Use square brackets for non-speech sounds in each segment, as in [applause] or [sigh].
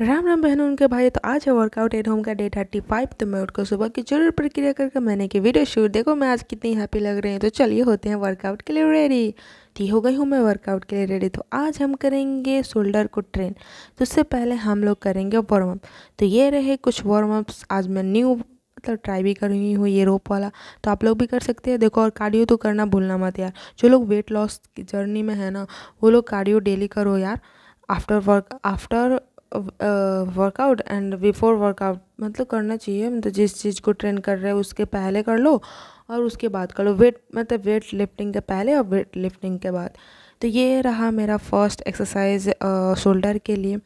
राम राम बहनों, उनके भाई तो आज है वर्कआउट एट होम का डे थर्टी फाइव तो मैं उठकर सुबह की ज़रूर प्रक्रिया करके मैंने की वीडियो शूट देखो मैं आज कितनी हैप्पी लग रही हूँ। तो चलिए होते हैं वर्कआउट के लिए रेडी थी हो गई हूँ मैं वर्कआउट के लिए रेडी तो आज हम करेंगे शोल्डर को ट्रेन तो उससे पहले हम लोग करेंगे वार्म अप तो ये रहे कुछ वार्म अप्स आज मैं न्यू मतलब ट्राई भी कर रही हूँ ये रोप वाला। तो आप लोग भी कर सकते हैं। देखो, और कार्डियो तो करना भूलना मत यार। जो लोग वेट लॉस की जर्नी में है ना, वो लोग कार्डियो डेली करो यार। After work after workout and before workout मतलब करना चाहिए मतलब जिस चीज़ को ट्रेन कर रहे हो उसके पहले कर लो और उसके बाद कर लो। वेट मतलब वेट लिफ्टिंग के पहले और वेट लिफ्टिंग के बाद। तो ये रहा मेरा फ़र्स्ट एक्सरसाइज शोल्डर के लिए।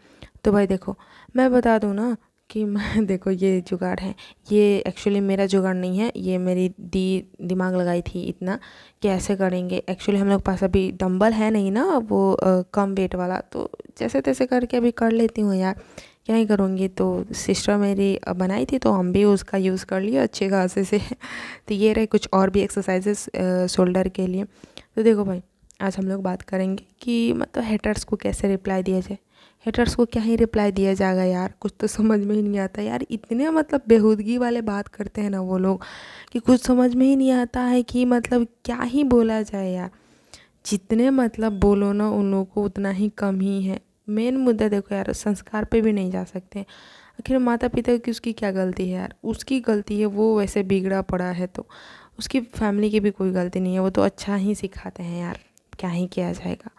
तो भाई देखो मैं बता दूँ ना कि मैं [laughs] देखो ये जुगाड़ है। ये एक्चुअली मेरा जुगाड़ नहीं है। ये मेरी दी दिमाग लगाई थी इतना कि ऐसे करेंगे। एक्चुअली हम लोग पास अभी डंबल है नहीं ना वो आ, कम वेट वाला। तो जैसे तैसे करके अभी कर लेती हूँ यार। क्या ही करूँगी? तो सिस्टर मेरी बनाई थी तो हम भी उसका यूज़ कर लिए अच्छे खासे से। [laughs] तो ये रहे कुछ और भी एक्सरसाइजेस शोल्डर के लिए। तो देखो भाई, आज हम लोग बात करेंगे कि मतलब हेटर्स को कैसे रिप्लाई दिया जाए। हेटर्स को क्या ही रिप्लाई दिया जाएगा यार? कुछ तो समझ में ही नहीं आता यार। इतने मतलब बेहूदगी वाले बात करते हैं ना वो लोग कि कुछ समझ में ही नहीं आता है कि मतलब क्या ही बोला जाए यार। जितने मतलब बोलो ना उन लोगों को उतना ही कम ही है। मेन मुद्दा देखो यार, संस्कार पे भी नहीं जा सकते। आखिर माता पिता की उसकी क्या गलती है यार? उसकी गलती है, वो वैसे बिगड़ा पड़ा है तो। उसकी फैमिली की भी कोई गलती नहीं है, वो तो अच्छा ही सिखाते हैं यार, क्या ही किया जाएगा।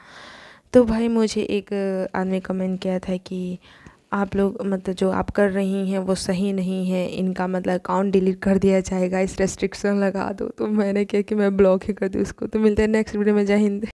तो भाई मुझे एक आदमी कमेंट किया था कि आप लोग मतलब जो आप कर रही हैं वो सही नहीं है, इनका मतलब अकाउंट डिलीट कर दिया जाएगा, इस रेस्ट्रिक्शन लगा दो। तो मैंने क्या कि मैं ब्लॉक ही कर दूँ उसको तो मिलते हैं नेक्स्ट वीडियो में, जय हिंद।